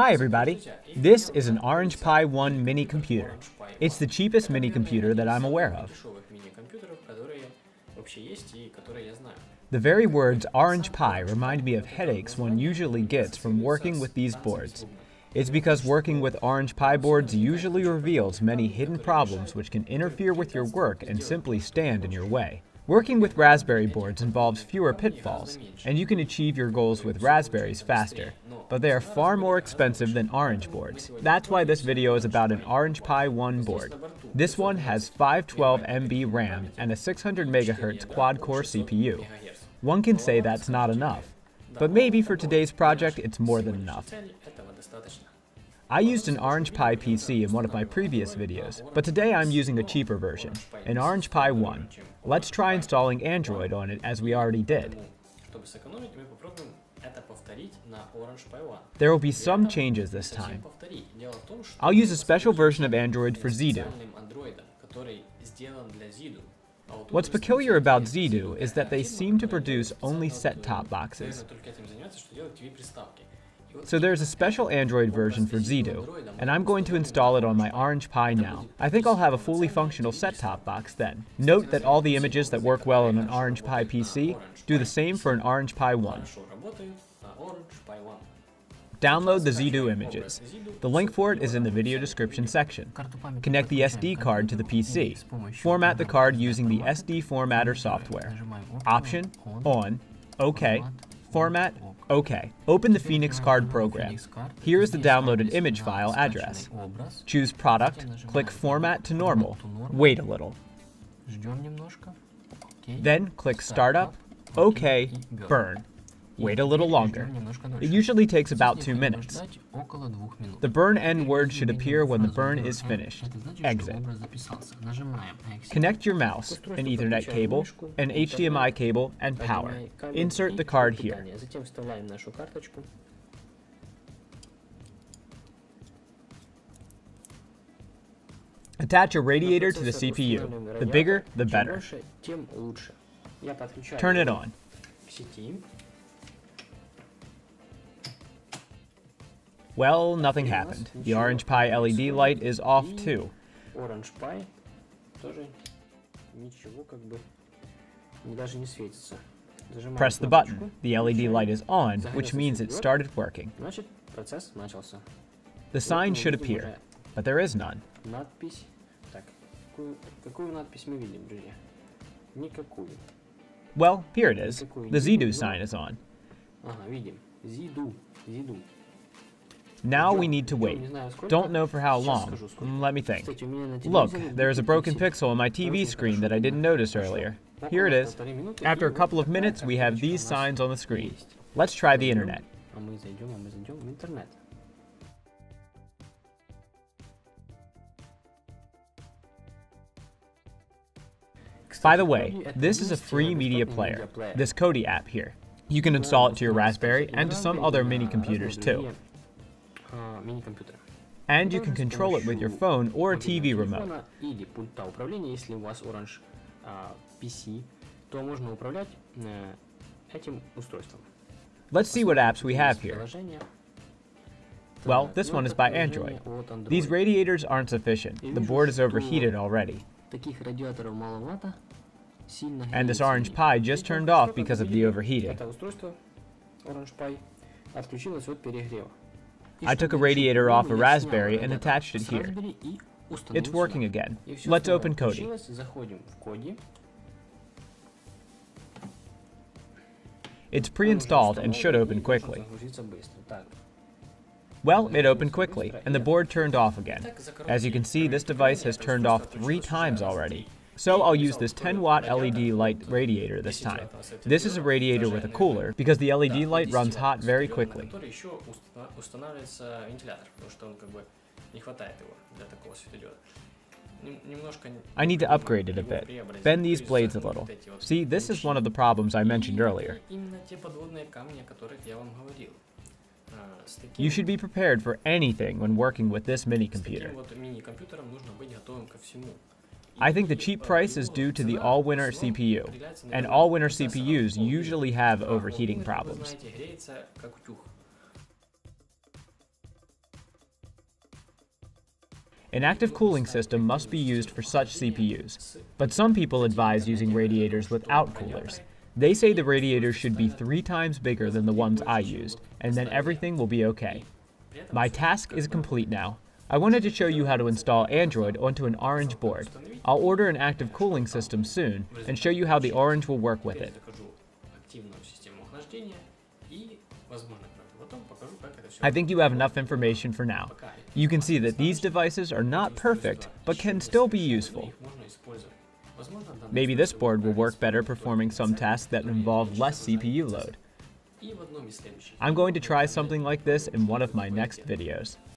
Hi everybody, this is an Orange Pi 1 mini computer. It's the cheapest mini computer that I'm aware of. The very words Orange Pi remind me of headaches one usually gets from working with these boards. It's because working with Orange Pi boards usually reveals many hidden problems which can interfere with your work and simply stand in your way. Working with Raspberry boards involves fewer pitfalls, and you can achieve your goals with Raspberries faster, but they are far more expensive than Orange boards. That's why this video is about an Orange Pi 1 board. This one has 512 MB RAM and a 600 MHz quad-core CPU. One can say that's not enough, but maybe for today's project it's more than enough. I used an Orange Pi PC in one of my previous videos, but today I'm using a cheaper version, an Orange Pi 1. Let's try installing Android on it as we already did. There will be some changes this time. I'll use a special version of Android for Zidoo. What's peculiar about Zidoo is that they seem to produce only set-top boxes. So there's a special Android version for Zidoo, and I'm going to install it on my Orange Pi now. I think I'll have a fully functional set-top box then. Note that all the images that work well on an Orange Pi PC do the same for an Orange Pi 1. Download the Zidoo images. The link for it is in the video description section. Connect the SD card to the PC. Format the card using the SD formatter software. Option, on, OK, format, OK. Open the Phoenix Card program. Here is the downloaded image file address. Choose Product, click Format to Normal. Wait a little. Then click Startup, OK, Burn. Wait a little longer. It usually takes about two minutes. The burn end word should appear when the burn is finished. Exit. Connect your mouse, an Ethernet cable, an HDMI cable, and power. Insert the card here. Attach a radiator to the CPU. The bigger, the better. Turn it on. Well, nothing happened. The Orange Pi LED light is off too. Press the button. The LED light is on, which means it started working. The sign should appear, but there is none. Well, here it is. The Zidoo sign is on. Now we need to wait. Don't know for how long. Let me think. Look, there is a broken pixel on my TV screen that I didn't notice earlier. Here it is. After a couple of minutes, we have these signs on the screen. Let's try the internet. By the way, this is a free media player, this Kodi app here. You can install it to your Raspberry and to some other mini computers too. Э, and you can control it with your phone or a TV remote. Let's see what apps we have here. Well, this one is by Android. These radiators aren't sufficient. The board is overheated already. And this Orange Pi just turned off because of the overheating. I took a radiator off a Raspberry and attached it here. It's working again. Let's open Kodi. It's pre-installed and should open quickly. Well, it opened quickly, and the board turned off again. As you can see, this device has turned off three times already. So I'll use this 10 watt LED light radiator this time. This is a radiator with a cooler because the LED light runs hot very quickly. I need to upgrade it a bit. Bend these blades a little. See, this is one of the problems I mentioned earlier. You should be prepared for anything when working with this mini computer. I think the cheap price is due to the Allwinner CPU, and Allwinner CPUs usually have overheating problems. An active cooling system must be used for such CPUs, but some people advise using radiators without coolers. They say the radiators should be three times bigger than the ones I used, and then everything will be okay. My task is complete now. I wanted to show you how to install Android onto an Orange board. I'll order an active cooling system soon and show you how the Orange will work with it. I think you have enough information for now. You can see that these devices are not perfect, but can still be useful. Maybe this board will work better performing some tasks that involve less CPU load. I'm going to try something like this in one of my next videos.